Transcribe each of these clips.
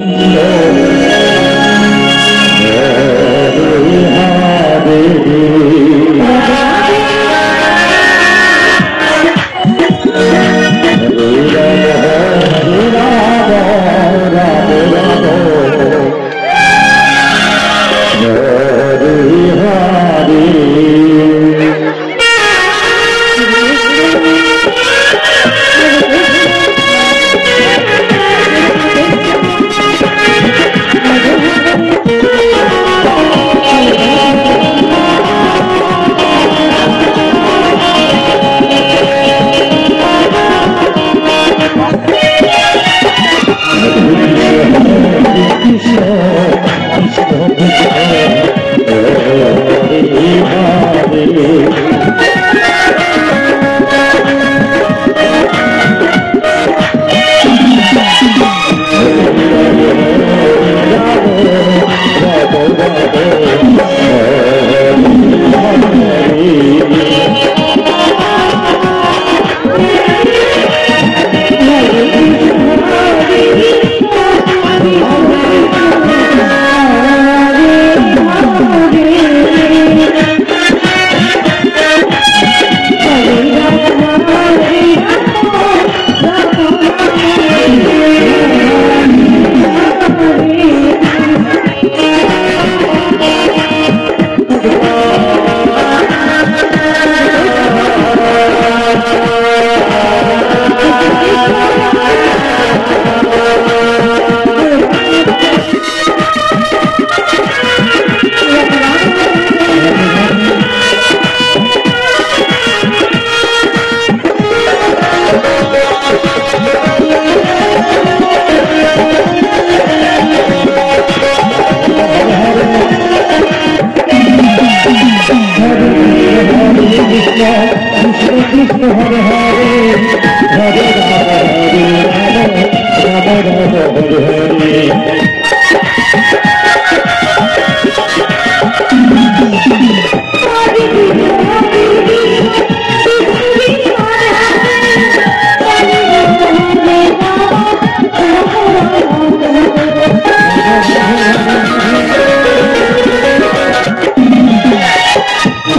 Yeah. Krishna Hare Krishna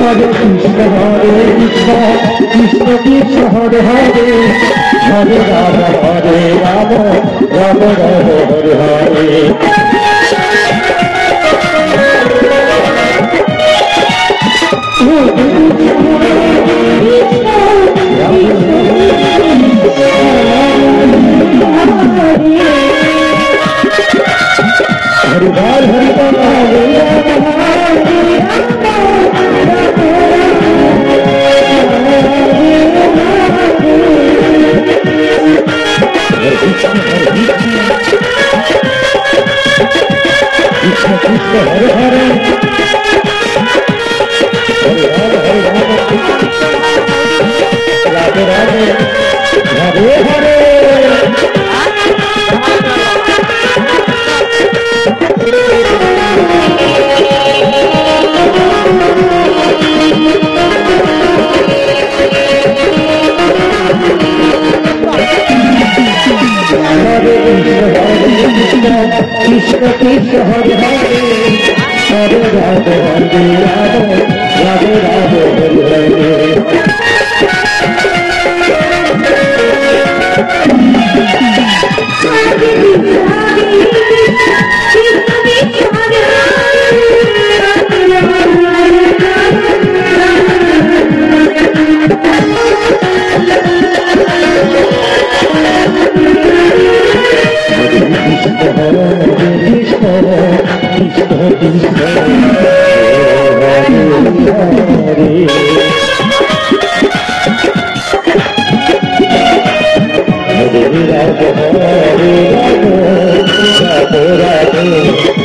Hare Krishna Hare Krishna Krishna Krishna Hare Hare Hare Ram Hare Ram Ram Ram Hare Hare Haridwar Hari Krishna Hare Hare Hare Radhe Hare Radhe Radhe Radhe Hare Hare Radhe Radhe